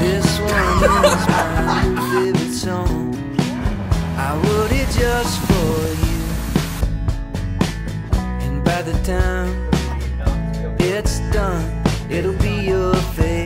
This one is my favorite song. I wrote it just for you. And by the time it's done, it'll be.